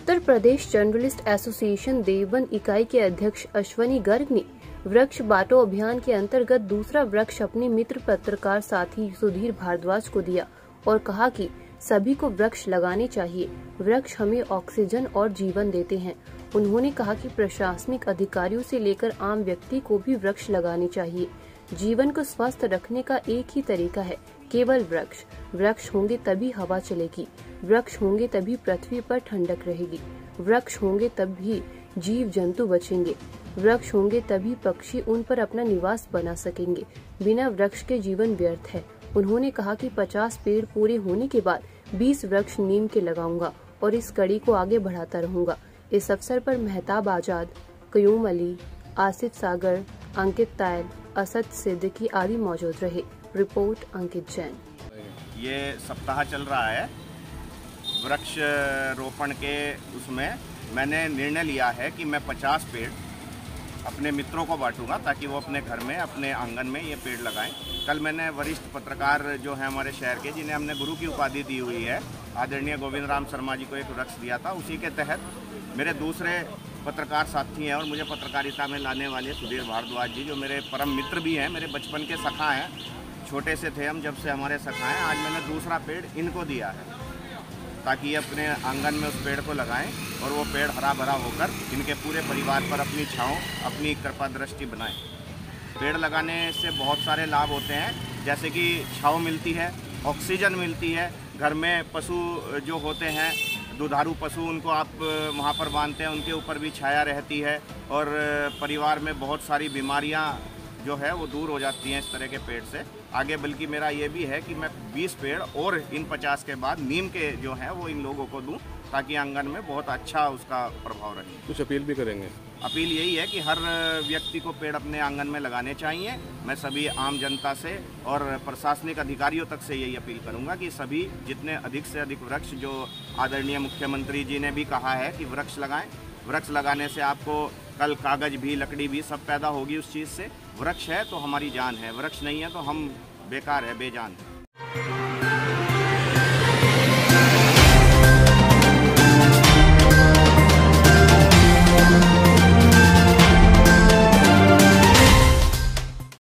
प्रदेश journalist association Deoband इकाई के अध्यक्ष अश्वनी गर्ग ने वृक्ष बाटो अभियान के अंतर्गत दूसरा वृक्ष अपने मित्र पत्रकार साथी सुधीर भारद्वाज को दिया और कहा कि सभी को वृक्ष लगाने चाहिए। वृक्ष हमें ऑक्सीजन और जीवन देते हैं। उन्होंने कहा कि प्रशासनिक अधिकारियों से लेकर आम व्यक्ति को भी वृक्ष लगाने चाहिए। जीवन को स्वस्थ रखने का एक ही तरीका है केवल वृक्ष। वृक्ष होंगे तभी हवा चलेगी। वृक्ष होंगे तभी पृथ्वी पर ठंडक रहेगी। वृक्ष होंगे तब भी जीव जंतु बचेंगे। वृक्ष होंगे तभी पक्षी उन पर अपना निवास बना सकेंगे। बिना वृक्ष के जीवन व्यर्थ है। उन्होंने कहा कि 50 पेड़ पूरे होने के बाद 20 वृक्ष नीम के लगाऊँगा और इस कड़ी को आगे बढ़ाता रहूँगा। इस अवसर पर मेहताब आज़ाद कयूम अली आसिफ सागर, अंकित तायल, असद सिद्दीकी आदि मौजूद रहे। रिपोर्ट अंकित जैन। ये सप्ताह चल रहा है वृक्ष रोपण के उसमें मैंने निर्णय लिया है कि मैं 50 पेड़ अपने मित्रों को बांटूँगा ताकि वो अपने घर में, अपने आँगन में ये पेड़ लगाएँ। कल मैंने वरिष्ठ पत्रकार जो हैं हमारे शहर के, जिन्हें हमने गुरु की उपाधि दी हुई है, आदरणीय गोविंद राम शर्मा जी को एक वृक्ष दिया था, उसी के तहत मेरे दूसरे पत्रकार साथी हैं और मुझे पत्रकारिता में लाने वाले सुधीर भारद्वाज जी, जो मेरे परम मित्र भी हैं, मेरे बचपन के सखा हैं छोटे से थे हम, जब से हमारे सखा हैं, आज मैंने दूसरा पेड़ इनको दिया है, ताकि ये अपने आँगन में उस पेड़ को लगाएँ और वो पेड़ हरा भरा होकर इनके पूरे परिवार पर अपनी छाँव, अपनी कृपा दृष्टि बनाएँ। पेड़ लगाने से बहुत सारे लाभ होते हैं, जैसे कि छाँव मिलती है, ऑक्सीजन मिलती है, घर में पशु जो होते हैं, दुधारू पशु उनको आप वहाँ पर बांधते हैं, उनके ऊपर भी छाया रहती है और परिवार में बहुत सारी बीमारियाँ जो है वो दूर हो जाती हैं इस तरह के पेड़ से। आगे बल्कि मेरा ये भी है कि मैं 20 पेड़ और इन 50 के बाद नीम के जो हैं वो इन लोगों को दूँ ताकि आँगन में बहुत अच्छा उसका प्रभाव रहे। कुछ अपील भी करेंगे? अपील यही है कि हर व्यक्ति को पेड़ अपने आँगन में लगाने चाहिए। मैं सभी आम जनता से और प्रशासनिक अधिकारियों तक से यही अपील करूँगा कि सभी जितने अधिक से अधिक वृक्ष जो आदरणीय मुख्यमंत्री जी ने भी कहा है कि वृक्ष लगाएँ। वृक्ष लगाने से आपको कल कागज़ भी, लकड़ी भी सब पैदा होगी उस चीज़ से। वृक्ष है तो हमारी जान है, वृक्ष नहीं है तो हम बेकार है, बेजान है।